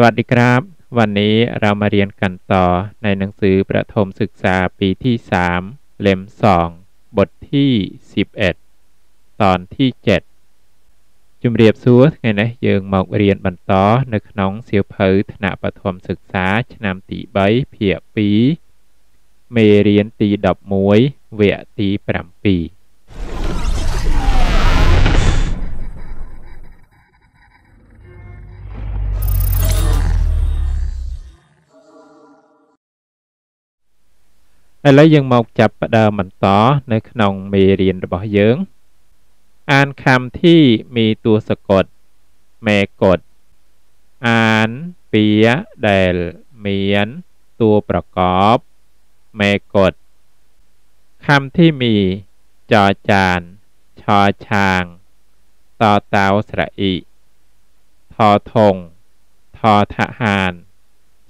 สวัสดีครับ วันนี้เรามาเรียนกันต่อในหนังสือประถมศึกษาปีที่ 3 เล่ม 2 บทที่ 11 ตอนที่ 7ជំរាបសួរថ្ងៃនេះយើងមករៀនបន្តនៅក្នុងសៀវភៅថ្នាក់បឋមសិក្សាឆ្នាំទី3ភាគ2មេរៀនទី11វគ្គទី7 ឥឡូវយើងមកចាប់ផ្ដើមបន្តនៅក្នុងមេរៀនរបស់យើង អានคำที่มีตัวสะกดแม่กด อ่านពាក្យដែលមានតួប្រកបមេកดคำที่มีจอจานชอช้างตอเตาสระอิทอทงทอทหาร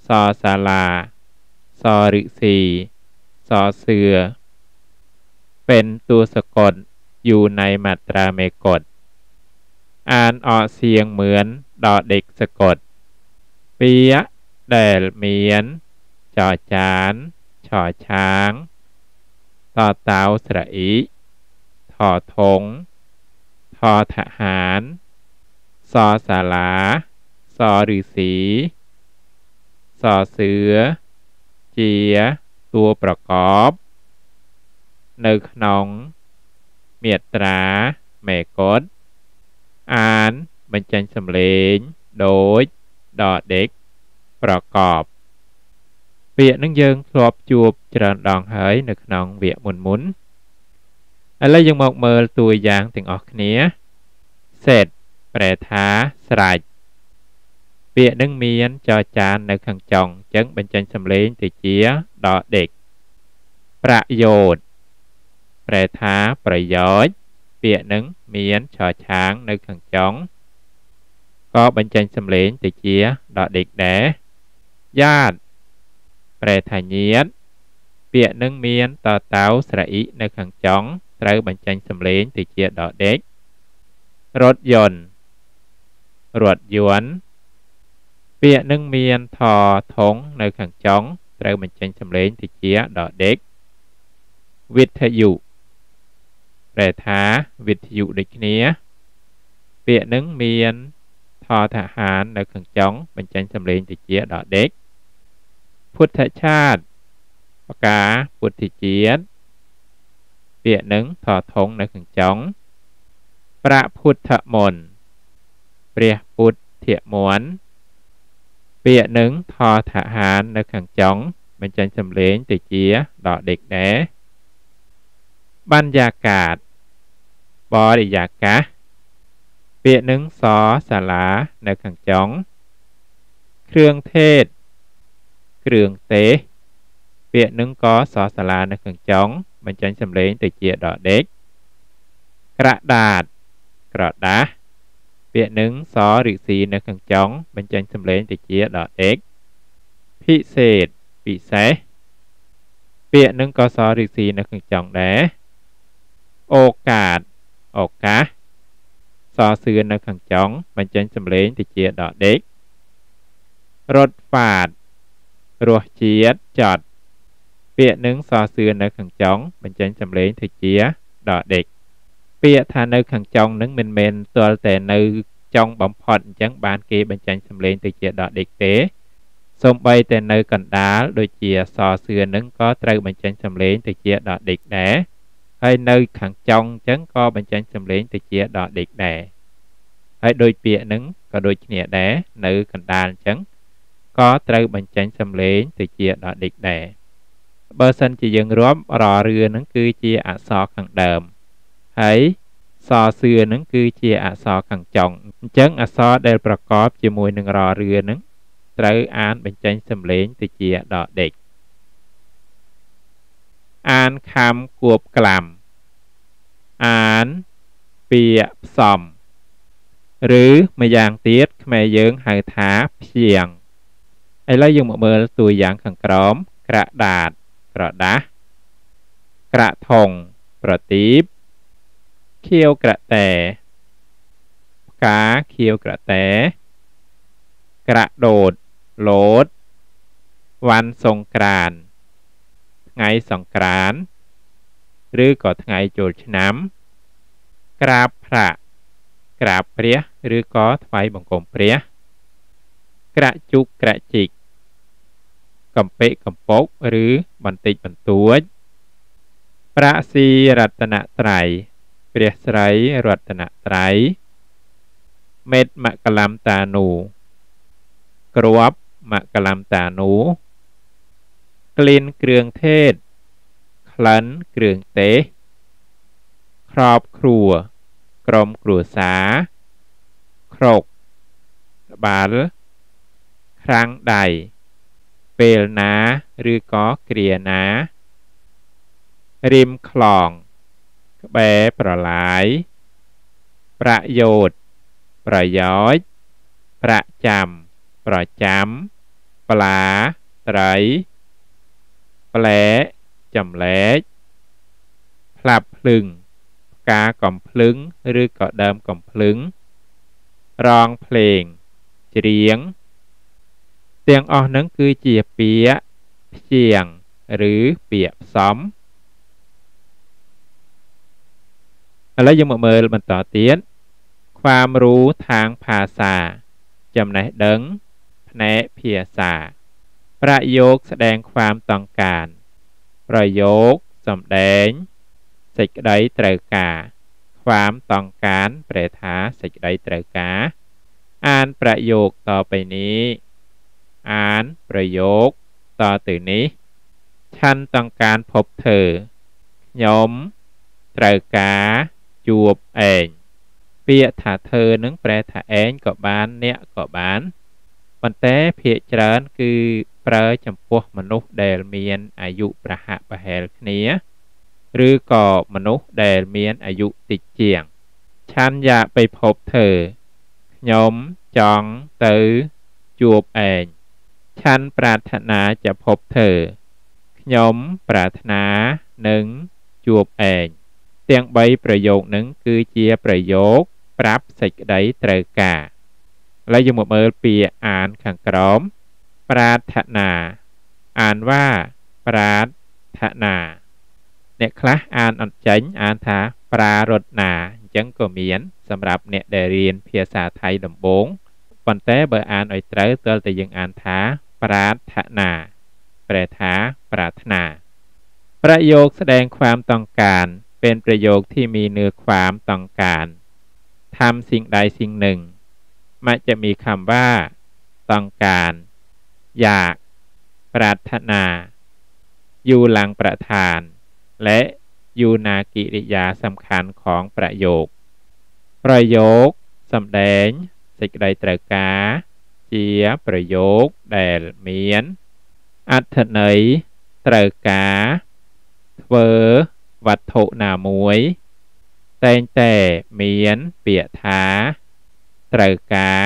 ซอสาลาซอริสีสอ เสือ เป็นตัวสะกดอยู่ในมาตราเมกดอ่านออกเสียงเหมือนดอเด็กสะกด เปียแดลเมียนจอจานชอช้างต่อเตาสระอิทอทงทอทหารซอสาลาซอฤษีซอเสือ เจีย តួប្រកប នៅក្នុងមាត្រាមេកុដអានបញ្ចេញសំឡេងដូចដដេកប្រកប ពាក្យនឹងយើងធ្លាប់ជួបច្រើនដងហើយនៅក្នុងវគ្គមុនមុនឥឡូវយើងមកមើលតួយ៉ាងទាំងអស់គ្នា set ប្រែថាស្រេច ពាក្យនឹងមានចរចាននៅខាងចុងអញ្ចឹងបញ្ចេញសំឡេងទៅជាដដេកប្រយោជន៍ប្រែថាប្រយោជន៍ពាក្យនឹងមានឆឆាងនៅខាងចុងក៏បញ្ចេញសំឡេងទៅជាដដេកដែរយ៉ាតប្រែថាញាតពាក្យនឹងមានតតៅស្រអ៊ីនៅខាងចុងត្រូវបញ្ចេញសំឡេងទៅជាដដេករថយន្តរថយន្ត ពាក្យនឹងមានថធងនៅខាងចុងត្រូវបញ្ចេញសំឡេងទៅជាដដេកវិទ្យុប្រែថាវិទ្យុដូចគ្នា ពាក្យនឹងមានថថហាននៅខាងចុងបញ្ចេញសំឡេងទៅជាដដេកពុទ្ធឆាតបកាពុទ្ធជាតិពាក្យនឹងថធងនៅខាងចុងប្រពុទ្ធមន្តព្រះពុទ្ធមន្ត ពាក្យនឹងថថហាននៅខាងចុងបញ្ចេញសំឡេងទៅជាដដេកដែរបញ្ញากาศបរិយាកាសពាក្យនឹងសសាលានៅខាងចុងគ្រឿងเทศគ្រឿងទេសពាក្យនឹងក៏សសាលានៅខាងចុងបញ្ចេញសំឡេងទៅជាដដេកក្រដាតក្រដាស ពាក្យនឹងសឬស៊ីនៅខាងចុងបញ្ចេញសំឡេងទៅជាដដេកពិសេសពិសេសពាក្យនឹងក៏សឬស៊ីនៅខាងចុងដែរឱកាសឱកាសសសឿននៅខាងចុងបញ្ចេញសំឡេងទៅជាដដេករត់ផាតរសជាតិចត់ពាក្យនឹងសសឿននៅខាងចុងបញ្ចេញសំឡេងទៅជាដដេក ពាក្យថានៅខាងចុងនឹងមិនមែនទាល់តែនៅចុងបំផុតអញ្ចឹងបានគេបញ្ចេញសំឡេងទៅជាដកដេកទេសូម្បីតែនៅកណ្ដាលដូចជាសរសឿននឹងក៏ត្រូវបញ្ចេញសំឡេងទៅជាដកដេកដែរហើយនៅខាងចុងអញ្ចឹងក៏បញ្ចេញសំឡេងទៅជាដដេកដែរហើយដូចពាក្យហ្នឹងក៏ដូចគ្នាដែរនៅកណ្ដាលអញ្ចឹងក៏ត្រូវបញ្ចេញសំឡេងទៅជាដដេកដែរបើសិនជាយើងរាប់ររឿហ្នឹងគឺជាអក្សរខាងដើម ហើយសសឿហ្នឹងគឺជាអក្សរខាងចុងអញ្ចឹងអក្សរដែលប្រកបជាមួយនឹងររឿហ្នឹងត្រូវអានបញ្ចេញសំឡេងទៅជាដដេកអានខំគួបក្លាំអានពាក្យផ្សំឬម្យ៉ាងទៀតខ្មែរយើងហៅថាព្យាង្គឥឡូវយើងមកមើលតួយ៉ាងខាងក្រោមក្រដាតក្រដាសក្រថងប្រទីប ខៀវក្រតែផ្កាខៀវក្រតែក្រដោតលោតវ៉ាន់សង្ក្រានថ្ងៃសង្ក្រានឬក៏ថ្ងៃចូលឆ្នាំ ក្រាបប្រាក់ក្រាបព្រះឬក៏ថ្វាយបង្គំព្រះក្រាក់ជុកក្រាក់ជីកកំពេកកំពកឬបន្តិចបន្តួច ប្រាក់ស៊ីរតនត្រ័យ ព្រះស្រីរតនត្រ័យមេតមកលំតានូគ្រាប់មកលំតានូក្លៀនគ្រឿងเทศក្លិនគ្រឿងទេសក្របគ្រួក្រុមគ្រួសារក្រកក្បាលខ្រាំងដៃពេលណាឬក៏គ្រាណារិមខ្លង ក្បែរប្រឡាយប្រយោជន៍ប្រយោជន៍ប្រចាំប្រចាំប្លាត្រីប្លែចម្លែកផ្លាប់ភ្លឹងផ្កាកំភ្លឹងឬក៏ដើមកំភ្លឹងរងភ្លេងច្រៀងទាំងអស់ហ្នឹងគឺជាពាក្យព្យាង្គឬពាក្យផ្សំ ឥឡូវយើងមកមើលបន្តទៀតความรู้ทางภาษาចំណេះដឹងផ្នែកភាសាប្រយោគស្ដែងความต้องការ ប្រយោគសំដែងសេចក្តីត្រូវការ ความต้องការប្រែថាសេចក្តីត្រូវការ អានប្រយោគតទៅនេះអានប្រយោគតទៅនេះឆាន់ต้องការพบเธอខ្ញុំត្រូវការ ជួបឯងពាក្យថាเธอនឹងប្រែថាឯងក៏បានអ្នកក៏បានប៉ុន្តែភាកច្រើនគឺប្រើចំពោះមនុស្សដែលមានអាយុប្រហាក់ប្រហែលគ្នា ឬក៏មនុស្សដែលមានអាយុតិចជាងឆាន់យ៉ាបិភពเธอខ្ញុំចង់ទៅជួបឯងឆាន់ប្រាថ្នាจะพบเธอខ្ញុំប្រាថ្នានឹងជួបឯង ទាំង3ប្រយោគនឹងគឺជាប្រយោគប្រាប់សេចក្តីត្រូវការឥឡូវយើងមកមើលពាក្យអានខាងក្រោមប្រាថ្នាអានว่าប្រាថ្នាអ្នកខ្លះអានអត់ចេញអានថាប្រារត់នាអញ្ចឹងក៏មាន សម្រាប់អ្នកដែលរៀនភាសាថៃដំបូងប៉ុន្តែបើអានឲ្យត្រូវទាល់តែយើងអានថាប្រាថ្នាប្រែថាប្រាថ្នាប្រយោគស្ដែងความต้องการ เป็นประโยคที่มีเนื้อความต้องการทำสิ่งใดสิ่งหนึ่งมักจะมีคำว่าต้องการ อยาก ปรารถนา อยู่หลังประธาน และอยู่นากิริยาสำคัญของประโยค ประโยคสำแดงសេចក្តីត្រូវការជាប្រយោគដែលមានអត្ថន័យត្រូវការធ្វើ វត្ថុណាមួយតែងតែមានពាក្យថាត្រូវការ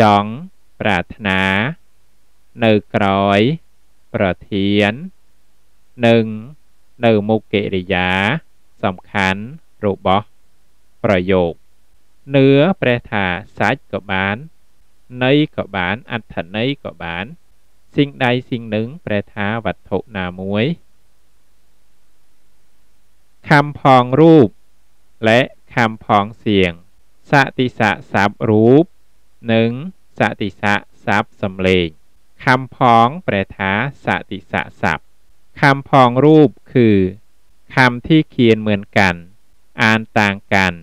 ចង់ប្រាថ្នានៅក្រោយប្រធាននិងនៅមុខកិរិយាសំខាន់របស់ប្រយោគនឿប្រែថាសាច់ក៏បានន័យក៏បានអត្ថន័យក៏បានสิ่งใดสิ่งหนึ่งប្រែថាវត្ថុណាមួយ คำพองรูป และคำพองเสียง สติสะสับรูปหนึ่งสติสะสับสำเร็จคำพองแปลถาสติสะสับคำพองรูปคือคำที่เขียนเหมือนกัน อ่านต่างกัน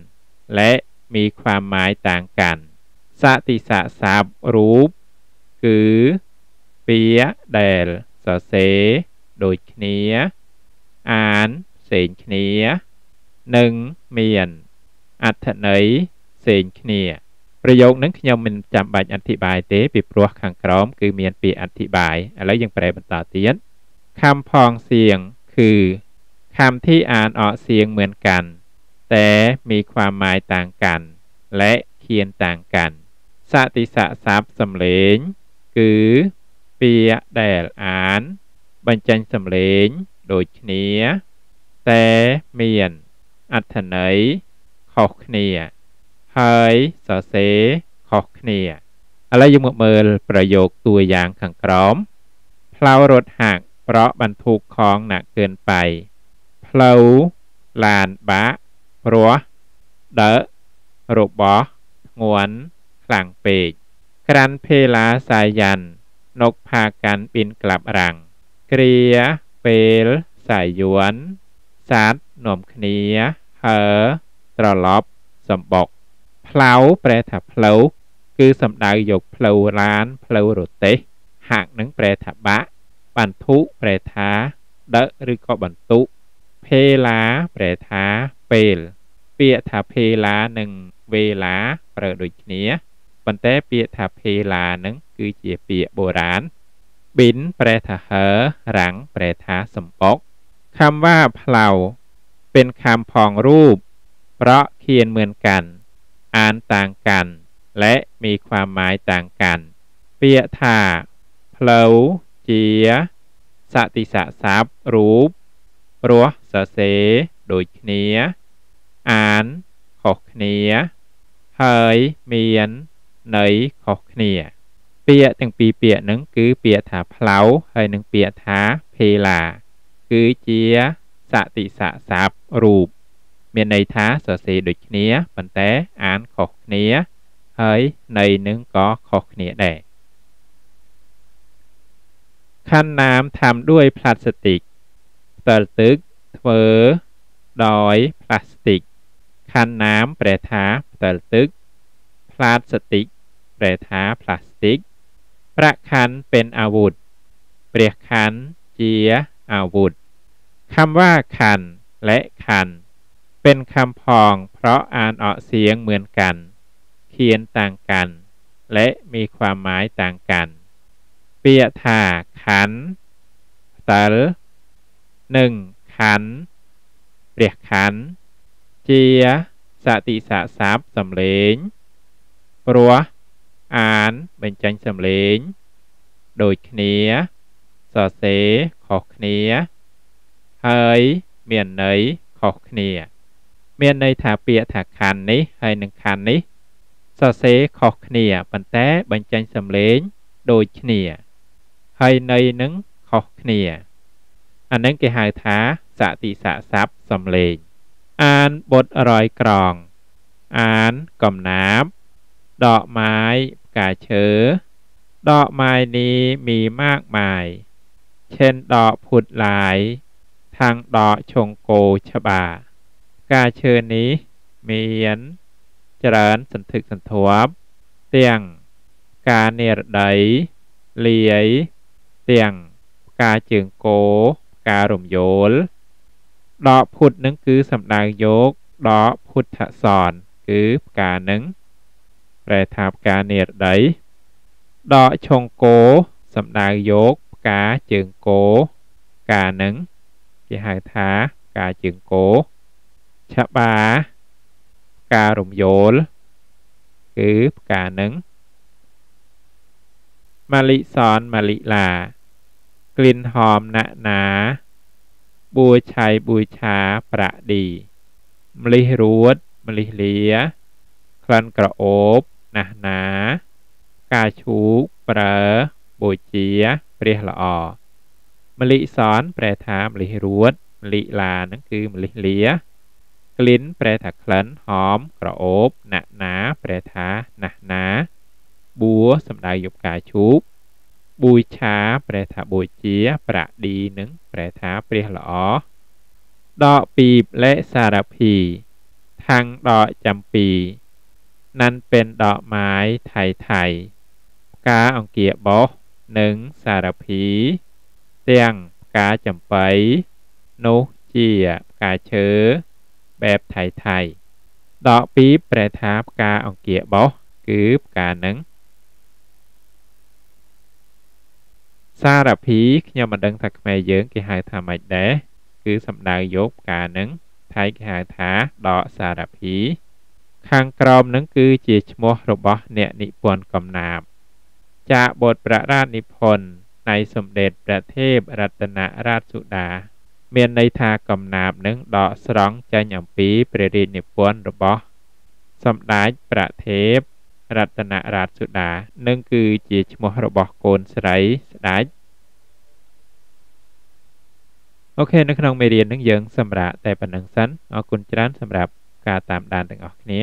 และมีความหมายต่างกัน สติสะสับรูป คือเปียแดลสเสโดยเนียอ่าน ផ្សេងគ្នានិងមានអត្ថន័យផ្សេងគ្នាប្រយោគនឹងខ្ញុំមិនចាំបាច់អធិប្បាយទេពីព្រោះខាងក្រោមគឺមានពាក្យអធិប្បាយឥឡូវយើងប្រែបន្តទៀតខំផងសៀងគឺคำที่อ่านออกเสียงเหมือนกัน แต่มีความหมายต่างกัน และเขียนต่างกันสติสะทรัพย์สำเลงคือពាក្យដែលអានបញ្ចេញសំឡេងដូចគ្នា តែមានអត្ថន័យខុសគ្នា ហើយសរសេរខុសគ្នាឥឡូវយើងមកមើលប្រយោគតួយ៉ាងខាងក្រោមផ្លូវរត់ហាក់ប្រក់បន្ធូកខងណាក់គឿនបៃផ្លូវឡានបាក់ព្រោះដើរបស់ងន់ខ្លាំងពេកក្រាន់ភេឡាសាយ៉ាន់នកផាកាន់ប៊ីនក្លាប់រាំងគ្រាពេលសាយួន សัตว์នាំគ្នាហើត្រឡប់សម្បុកផ្លូវប្រែថាផ្លូវគឺសំដៅយកផ្លូវឡានផ្លូវរទេះហាក់នឹងប្រែថាបាក់បន្ទុប្រែថាដឹកឬក៏បន្ទុភេឡាប្រែថាពេល ពាក្យថាភេឡានិងវេលាប្រើដូចគ្នាប៉ុន្តែពាក្យថាភេឡានឹងគឺជាពាក្យបុរាណប៊ីនប្រែថាហើរាំងប្រែថាសំបុក คำว่าเพลาเป็นคำพองรูป เพราะเขียนเหมือนกัน อ่านต่างกัน และมีความหมายต่างกัน เปียท่าเพลาเจียสติสะซับรูปรัวสเสโดยเนียอ่านขอกเนียเฮยเมียนในខុសគ្នាពាក្យទាំងពីរពាក្យហ្នឹងគឺពាក្យថាផ្លៅហើយនិងពាក្យថាភេឡា គឺជាសតិស័កស័ព្ទរូបមានន័យថាសរសេរដូចគ្នាប៉ុន្តែអានខុសគ្នា ហើយន័យនឹងក៏ខុសគ្នាដែរខណ្ឌណាមធ្វើด้วยផ្លាស្ទិកផ្ទាល់ទឹកធ្វើដោយផ្លាស្ទិកខណ្ឌណាមប្រែថាផ្ទាល់ទឹកផ្លាស្ទិកប្រែថាផ្លាស្ទិកប្រាក់ខណ្ឌเป็นอาวุธព្រះខណ្ឌជា อาวุธคำว่าคันและคัน เป็นคำพองเพราะอ่านออกเสียงเหมือนกัน เขียนต่างกัน และมีความหมายต่างกัน เปียธาขันตลหนึ่งขันเรียกขัน เจียสติสะสาบสำเลงปรัวอ่านเป็นจังสำเลงโดยเนีย សរសេរខុសគ្នាហើយមានន័យខុសគ្នា មានន័យថាពាក្យថាខណ្ឌនេះហើយនឹងខណ្ឌនេះសរសេរខុសគ្នាប៉ុន្តែបញ្ចេញសំឡេងដូចគ្នាហើយន័យនឹងខុសគ្នាអានឹងគេហៅថាសតិស័កស័ព្ទសំឡេងអានបុតរយក្រងអានកំណាបដកไม้ផ្កាឈើដកไม้นี้มีมากมาย ឈិនដកផុតឡាយខាងដកឈុងគោច្បាផ្កាឈើនេះមានច្រើនសន្ធឹកសន្ធាប់ទាំងផ្កានិរដីលាយទាំងផ្កាជើងគោផ្ការំយោលដកផុតនឹងគឺសំដៅយកដកផុទ្ធសនគឺផ្កានឹងប្រែថាផ្កានិរដីដកឈុងគោសំដៅយក ការជើងគោការនឹងគេហៅថាការជើងគោឆបាការរំយោលគឺផ្កានឹងម៉ាលិសនម៉ាលិឡាក្លិនហមណាក់ណាបួឆៃបួឆាប្រាក់ឌីម្លិះរួតម្លិះលាក្លិនក្រអូបណាស់ណាការឈូកប្រើបូជា ព្រះល្អមលិសនប្រែថាមលិះរួតមលិឡាហ្នឹងគឺមលិះលាក្លិនប្រែថាក្លិនហោមក្រអូបណាក់ណាប្រែថាណាស់ណាបួសំដៅយកការជូបបួយឆាប្រែថាបួយជា ប្រាក់ឌីនឹងប្រែថាព្រះល្អដកពីលេសារភីថាំងដកចំពីណាន់ពេលដកម៉ាយថៃថៃផ្កាអង្គាបោះ និងសារភី ទាំងផ្កាចំបៃនោះជាផ្កាឈើបែបថៃថៃដកពីប្រែថាផ្កាអង្គាបោះគឺផ្កានឹងសារភីខ្ញុំមិនដឹងថាខ្មែរយើងគេហៅថាម៉េចដែរគឺសំដៅយកផ្កានឹងថៃគេហៅថាដកសារភីខាងក្រោមនឹងគឺជាឈ្មោះរបស់អ្នកនិពន្ធកំណាព្យ ចាកបទប្ររាជនិពន្ធនៃសម្ដេចព្រះទេពរតនរាជសុដា មានន័យថាកំណាព្យនឹងដកស្រង់ចេញអំពីព្រះរាជនិពន្ធរបស់ សម្ដេចព្រះទេពរតនរាជសុដានឹងគឺជាឈ្មោះរបស់កូនស្រីស្ដេចអូខេនៅក្នុងមេរៀននឹងយើងសម្រាប់តែប៉ុណ្្នឹងសិនអរគុណច្រើនសម្រាប់ការតាមដានទាំងអស់គ្នា